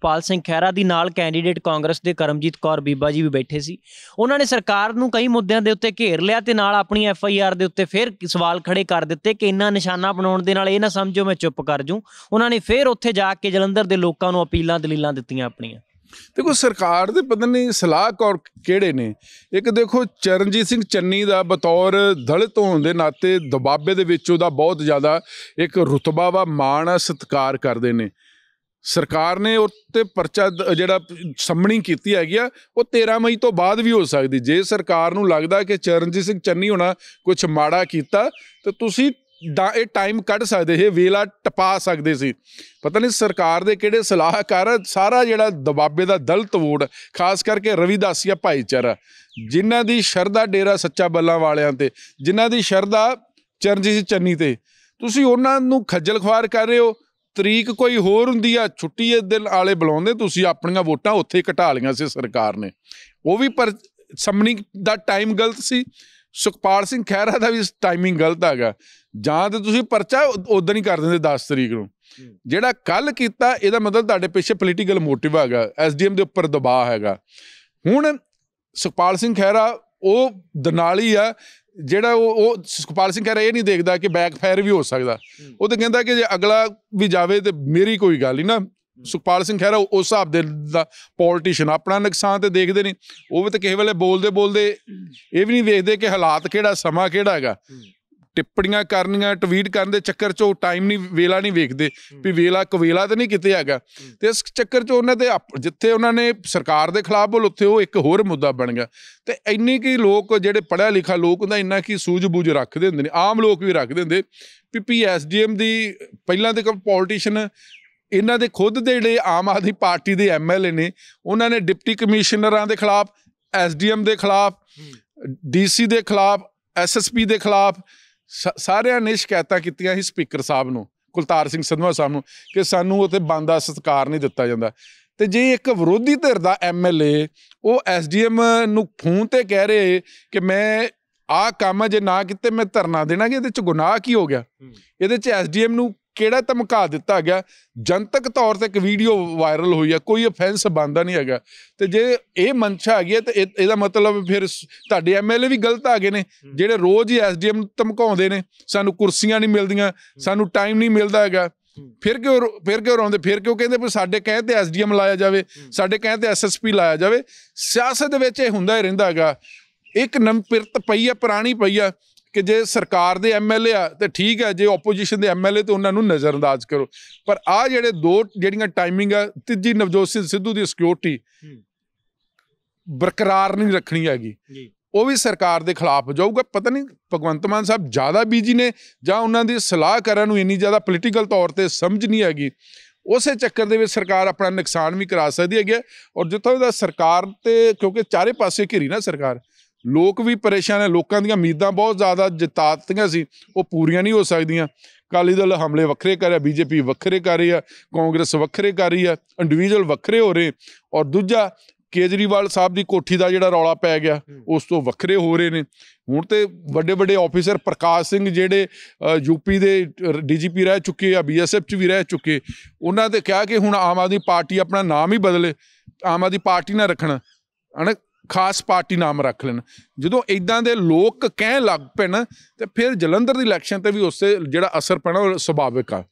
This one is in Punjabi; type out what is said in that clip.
ਪਾਲ ਸਿੰਘ ਖਹਿਰਾ ਦੀ ਨਾਲ ਕੈਂਡੀਡੇਟ ਕਾਂਗਰਸ ਦੇ ਕਰਮਜੀਤ ਕੌਰ ਬੀਬਾ ਜੀ ਵੀ ਬੈਠੇ ਸੀ। ਉਹਨਾਂ ਨੇ ਸਰਕਾਰ ਨੂੰ ਕਈ ਮੁੱਦਿਆਂ ਦੇ ਉੱਤੇ ਘੇਰ ਲਿਆ ਤੇ ਨਾਲ ਆਪਣੀ ਐਫ ਆਈ ਆਰ ਦੇ ਉੱਤੇ ਫਿਰ ਸਵਾਲ ਖੜੇ ਕਰ ਦਿੱਤੇ ਕਿ ਇੰਨਾ ਨਿਸ਼ਾਨਾ ਬਣਾਉਣ ਦੇ ਨਾਲ ਇਹ ਨਾ ਸਮਝੋ ਮੈਂ ਚੁੱਪ ਕਰ ਜੂ ਉਹਨਾਂ ਨੇ ਫਿਰ ਉੱਥੇ ਜਾ ਕੇ ਜਲੰਧਰ ਦੇ ਲੋਕਾਂ ਨੂੰ ਅਪੀਲਾਂ, ਦਲੀਲਾਂ ਦਿੱਤੀਆਂ ਆਪਣੀਆਂ। ਦੇਖੋ, ਸਰਕਾਰ ਦੇ ਪਤਾ ਨਹੀਂ ਸਲਾਹਕਾਰ ਕਿਹੜੇ ਨੇ? ਇੱਕ ਦੇਖੋ, ਚਰਨਜੀਤ ਸਿੰਘ ਚੰਨੀ ਦਾ ਬਤੌਰ ਦਲਿਤ ਹੋਣ ਦੇ ਨਾਤੇ ਦਬਾਬੇ ਦੇ ਵਿੱਚ ਉਹਦਾ ਬਹੁਤ ਜ਼ਿਆਦਾ ਇੱਕ ਰੁਤਬਾ ਵਾ, ਮਾਣ ਆ, ਸਤਿਕਾਰ ਕਰਦੇ ਨੇ। ਸਰਕਾਰ ਨੇ ਉੱਤੇ ਪਰਚਾ ਜਿਹੜਾ ਸੰਮਣੀ ਕੀਤੀ ਹੈਗੀ ਆ, ਉਹ 13 ਮਈ ਤੋਂ ਬਾਅਦ ਵੀ ਹੋ ਸਕਦੀ। ਜੇ ਸਰਕਾਰ ਨੂੰ ਲੱਗਦਾ ਕਿ ਚਰਨਜੀਤ ਸਿੰਘ ਚੰਨੀ ਹੋਣਾ ਕੁਝ ਮਾੜਾ ਕੀਤਾ, ਤੇ ਤੁਸੀਂ ਦਾ ਇਹ ਟਾਈਮ ਕੱਢ ਸਕਦੇ, ਇਹ ਵੇਲਾ ਟਪਾ ਸਕਦੇ ਸੀ। ਪਤਾ ਨਹੀਂ ਸਰਕਾਰ ਦੇ ਕਿਹੜੇ ਸਲਾਹਕਾਰ ਸਾਰਾ ਜਿਹੜਾ ਦਬਾਬੇ ਦਾ ਦਲਤ ਵੋਟ, ਖਾਸ ਕਰਕੇ ਰਵਿਦਾਸੀਆ ਭਾਈਚਾਰਾ, ਜਿਨ੍ਹਾਂ ਦੀ ਸ਼ਰਧਾ ਡੇਰਾ ਸੱਚਾ ਬੱਲਾ ਵਾਲਿਆਂ ਤੇ, ਜਿਨ੍ਹਾਂ ਦੀ ਸ਼ਰਧਾ ਚਰਨਜੀਤ ਸਿੰਘ ਚੰਨੀ ਤੇ। ਤੁਸੀਂ ਉਹਨਾਂ ਨੂੰ ਖੱਜਲ ਖਵਾਰ ਕਰ ਰਹੇ ਹੋ ਤਰੀਕ ਕੋਈ ਹੋਰ ਹੁੰਦੀ ਆ ਛੁੱਟੀ ਦੇ ਦਿਨ ਵਾਲੇ ਬੁਲਾਉਂਦੇ ਤੁਸੀਂ ਆਪਣੀਆਂ ਵੋਟਾਂ ਉੱਥੇ ਘਟਾ ਲਈਆਂ ਸੀ ਸਰਕਾਰ ਨੇ। ਉਹ ਵੀ ਪਰ ਸੰਮਣੀ ਦਾ ਟਾਈਮ ਗਲਤ ਸੀ। ਸੁਖਪਾਲ ਸਿੰਘ ਖਹਿਰਾ ਦਾ ਵੀ ਟਾਈਮਿੰਗ ਗਲਤ ਹੈਗਾ ਜਾਂ ਤੇ ਤੁਸੀਂ ਪਰਚਾ ਉਦੋਂ ਹੀ ਕਰ ਦਿੰਦੇ 10 ਤਰੀਕ ਨੂੰ। ਜਿਹੜਾ ਕੱਲ ਕੀਤਾ ਇਹਦਾ ਮਤਲਬ ਤੁਹਾਡੇ ਪਿੱਛੇ ਪੋਲੀਟੀਕਲ ਮੋਟਿਵ ਹੈਗਾ ਐਸਡੀਐਮ ਦੇ ਉੱਪਰ ਦਬਾਅ ਹੈਗਾ। ਹੁਣ ਸੁਖਪਾਲ ਸਿੰਘ ਖਹਿਰਾ ਉਹ ਦਨਾਲੀ ਆ ਜਿਹੜਾ ਉਹ ਉਹ ਸੁਖਪਾਲ ਸਿੰਘ ਖਹਿਰਾ ਇਹ ਨਹੀਂ ਦੇਖਦਾ ਕਿ ਬੈਕ ਬੈਕਫਾਇਰ ਵੀ ਹੋ ਸਕਦਾ। ਉਹ ਤਾਂ ਕਹਿੰਦਾ ਕਿ ਜੇ ਅਗਲਾ ਵੀ ਜਾਵੇ ਤੇ ਮੇਰੀ ਕੋਈ ਗੱਲ ਨਹੀਂ ਨਾ। ਸੁਖਪਾਲ ਸਿੰਘ ਖਹਿਰਾ ਉਸ ਹਿਸਾਬ ਦੇ ਦਾ ਪੋਲੀਟੀਸ਼ੀਅਨ ਆਪਣਾ ਨੁਕਸਾਨ ਤੇ ਦੇਖਦੇ ਨਹੀਂ ਉਹ ਵੀ ਤਾਂ ਕਿਸੇ ਵੇਲੇ ਬੋਲਦੇ ਬੋਲਦੇ ਇਹ ਵੀ ਨਹੀਂ ਵੇਖਦੇ ਕਿ ਹਾਲਾਤ ਕਿਹੜਾ, ਸਮਾਂ ਕਿਹੜਾ ਹੈਗਾ। ਟਿੱਪਣੀਆਂ ਕਰਨੀਆਂ ਟਵੀਟ ਕਰਨ ਦੇ ਚੱਕਰ 'ਚ ਉਹ ਟਾਈਮ ਨਹੀਂ ਵੇਲਾ ਨਹੀਂ ਵੇਖਦੇ। ਵੀ ਵੇਲਾ ਕਵੇਲਾ ਤਾਂ ਨਹੀਂ ਕਿਤੇ ਹੈਗਾ। ਤੇ ਇਸ ਚੱਕਰ 'ਚ ਉਹਨਾਂ ਦੇ ਜਿੱਥੇ ਉਹਨਾਂ ਨੇ ਸਰਕਾਰ ਦੇ ਖਿਲਾਫ ਬੋਲ ਉੱਥੇ ਉਹ ਇੱਕ ਹੋਰ ਮੁੱਦਾ ਬਣ ਗਿਆ। ਤੇ ਇੰਨੀ ਕੀ ਲੋਕ ਜਿਹੜੇ ਪੜ੍ਹਿਆ ਲਿਖਾ ਲੋਕ ਹੁੰਦਾ ਇੰਨਾ ਕੀ ਸੂਝ-ਬੂਝ ਰੱਖਦੇ ਹੁੰਦੇ ਨੇ ਆਮ ਲੋਕ ਵੀ ਰੱਖਦੇ ਹੁੰਦੇ। ਵੀ ਪੀਐਸਡੀਐਮ ਦੀ ਪਹਿਲਾਂ ਦੇ ਪੋਲੀਟੀਸ਼ੀਅਨ ਇਹਨਾਂ ਦੇ ਖੁਦ ਦੇ ਜਿਹੜੇ ਆਮ ਆਦਮੀ ਪਾਰਟੀ ਦੇ ਐਮਐਲਏ ਨੇ ਉਹਨਾਂ ਨੇ ਡਿਪਟੀ ਕਮਿਸ਼ਨਰਾਂ ਦੇ ਖਿਲਾਫ ਐਸਡੀਐਮ ਦੇ ਖਿਲਾਫ ਡੀਸੀ ਦੇ ਖਿਲਾਫ ਐਸਐਸਪੀ ਦੇ ਖਿਲਾਫ ਸ- ਸਾਰਿਆਂ ਨੇ ਸ਼ਿਕਾਇਤਾਂ ਕੀਤੀਆਂ ਸੀ ਸਪੀਕਰ ਸਾਹਿਬ ਨੂੰ ਕੁਲਤਾਰ ਸਿੰਘ ਸੰਧਵਾ ਸਾਹਿਬ ਨੂੰ ਕਿ ਸਾਨੂੰ ਉੱਥੇ ਬੰਦਾ ਸਤਿਕਾਰ ਨਹੀਂ ਦਿੱਤਾ ਜਾਂਦਾ। ਤੇ ਜੇ ਇੱਕ ਵਿਰੋਧੀ ਧਿਰ ਦਾ ਐਮਐਲਏ ਉਹ ਐਸਡੀਐਮ ਨੂੰ ਫੋਨ ਤੇ ਕਹਿ ਰਹੇ ਕਿ ਮੈਂ ਆਹ ਕੰਮ ਜੇ ਨਾ ਕੀਤੇ ਮੈਂ ਧਰਨਾ ਦੇਣਾ ਕਿ ਇਹਦੇ ਚ ਗੁਨਾਹ ਕੀ ਹੋ ਗਿਆ? ਇਹਦੇ ਚ ਐਸਡੀਐਮ ਨੂੰ ਕਿਹੜਾ ਧਮਕਾ ਦਿੱਤਾ ਗਿਆ? ਜਨਤਕ ਤੌਰ ਤੇ ਇੱਕ ਵੀਡੀਓ ਵਾਇਰਲ ਹੋਈ ਹੈ ਕੋਈ ਅਫੈਂਸ ਬੰਦਾ ਨਹੀਂ ਹੈਗਾ। ਤੇ ਜੇ ਇਹ ਮਨਸ਼ਾ ਹੈਗੀ ਹੈ ਤੇ ਇਹ- ਇਹਦਾ ਮਤਲਬ ਫਿਰ ਸ- ਤੁਹਾਡੇ ਐਮਐਲਏ ਵੀ ਗਲਤ ਆ ਗਏ ਨੇ ਜਿਹੜੇ ਰੋਜ਼ ਹੀ ਐਸਡੀਐਮ ਨੂੰ ਧਮਕਾਉਂਦੇ ਨੇ ਸਾਨੂੰ ਕੁਰਸੀਆਂ ਨਹੀਂ ਮਿਲਦੀਆਂ ਸਾਨੂੰ ਟਾਈਮ ਨਹੀਂ ਮਿਲਦਾ ਹੈਗਾ। ਫਿਰ ਕਿਉਂ ਰੋ- ਫਿਰ ਕਿਉਂ ਰੋਂਦੇ? ਫਿਰ ਕਿਉਂ ਕਹਿੰਦੇ ਵੀ ਸਾਡੇ ਕਹੇ ਤੇ ਐਸਡੀਐਮ ਲਾਇਆ ਜਾਵੇ ਸਾਡੇ ਕਹੇ ਤੇ ਐਸਐਸਪੀ ਲਾਇਆ ਜਾਵੇ? ਸਿਆਸਤ ਦੇ ਵਿੱਚ ਇਹ ਹੁੰਦਾ ਹੀ ਰਹਿੰਦਾ ਹੈਗਾ। ਇੱਕ ਨੰਪਿਰਤ ਪਈ ਆ ਪੁਰਾਣੀ ਪਈ ਆ ਕਿ ਜੇ ਸਰਕਾਰ ਦੇ ਐਮਐਲਏ ਆ ਤੇ ਠੀਕ ਹੈ ਜੇ ਆਪੋਜੀਸ਼ਨ ਦੇ ਐਮਐਲਏ ਤੇ ਉਹਨਾਂ ਨੂੰ ਨਜ਼ਰਅੰਦਾਜ਼ ਕਰੋ। ਪਰ ਆ ਜਿਹੜੇ ਦੋ ਜਿਹੜੀਆਂ ਟਾਈਮਿੰਗ ਆ ਤੀਜੀ ਨਵਜੋਤ ਸਿੰਘ ਸਿੱਧੂ ਦੀ ਸਿਕਿਉਰਿਟੀ ਬਰਕਰਾਰ ਨਹੀਂ ਰੱਖਣੀ ਹੈਗੀ। ਉਹ ਵੀ ਸਰਕਾਰ ਦੇ ਖਿਲਾਫ ਜਾਊਗਾ। ਪਤਾ ਨਹੀਂ ਭਗਵੰਤ ਮਾਨ ਸਾਹਿਬ ਜ਼ਿਆਦਾ ਬੀਜੀ ਨੇ ਜਾਂ ਉਹਨਾਂ ਦੀ ਸਲਾਹ ਕਰਨ ਨੂੰ ਇੰਨੀ ਜ਼ਿਆਦਾ ਪੋਲੀਟੀਕਲ ਤੌਰ ਤੇ ਸਮਝ ਨਹੀਂ ਹੈਗੀ। ਉਸੇ ਚੱਕਰ ਦੇ ਵਿੱਚ ਸਰਕਾਰ ਆਪਣਾ ਨੁਕਸਾਨ ਵੀ ਕਰਾ ਸਕਦੀ ਹੈਗੀ ਔਰ ਜਿੱਥੋਂ ਦਾ ਸਰਕਾਰ ਤੇ ਕਿਉਂਕਿ ਚਾਰੇ ਪਾਸੇ ਘਿਰੀ ਨਾ ਸਰਕਾਰ ਲੋਕ ਵੀ ਪਰੇਸ਼ਾਨ ਹੈ ਲੋਕਾਂ ਦੀਆਂ ਉਮੀਦਾਂ ਬਹੁਤ ਜ਼ਿਆਦਾ ਜਿਤਾਤੀਆਂ ਸੀ ਉਹ ਪੂਰੀਆਂ ਨਹੀਂ ਹੋ ਸਕਦੀਆਂ। ਅਕਾਲੀ ਦਲ ਹਮਲੇ ਵੱਖਰੇ ਕਰ ਰਿਹਾ ਬੀਜੇਪੀ ਵੱਖਰੇ ਕਰ ਰਹੀ ਆ ਕਾਂਗਰਸ ਵੱਖਰੇ ਕਰ ਰਹੀ ਆ ਇੰਡੀਵਿਜੂਅਲ ਵੱਖਰੇ ਹੋ ਰਹੇ। ਔਰ ਦੂਜਾ ਕੇਜਰੀਵਾਲ ਸਾਹਿਬ ਦੀ ਕੋਠੀ ਦਾ ਜਿਹੜਾ ਰੌਲਾ ਪੈ ਗਿਆ ਉਸ ਤੋਂ ਵੱਖਰੇ ਹੋ ਰਹੇ ਨੇ। ਹੁਣ ਤੇ ਵੱਡੇ ਵੱਡੇ ਆਫੀਸਰ ਪ੍ਰਕਾਸ਼ ਸਿੰਘ ਜਿਹੜੇ ਯੂਪੀ ਦੇ ਡੀਜੀਪੀ ਰਹਿ ਚੁੱਕੇ ਆ ਬੀਐਸਐਫ ਚ ਵੀ ਰਹਿ ਚੁੱਕੇ ਉਹਨਾਂ ਤੇ ਕਿਹਾ ਕਿ ਹੁਣ ਆਮ ਆਦਮੀ ਪਾਰਟੀ ਆਪਣਾ ਨਾਮ ਹੀ ਬਦਲੇ ਆਮ ਆਦਮੀ ਪਾਰਟੀ ਨਾ ਰੱਖਣਾ। ਹਨਾ? ਖਾਸ ਪਾਰਟੀ ਨਾਮ ਰੱਖ ਲੈਣ। ਜਦੋਂ ਇਦਾਂ ਦੇ ਲੋਕ ਕਹਿਣ ਲੱਗ ਪੈਣ, ਤੇ ਫਿਰ ਜਲੰਧਰ ਦੀ ਇਲੈਕਸ਼ਨ ਤੇ ਵੀ ਉਸੇ ਜਿਹੜਾ ਅਸਰ ਪੈਣਾ, ਉਹ ਸੁਭਾਵਿਕ ਆ।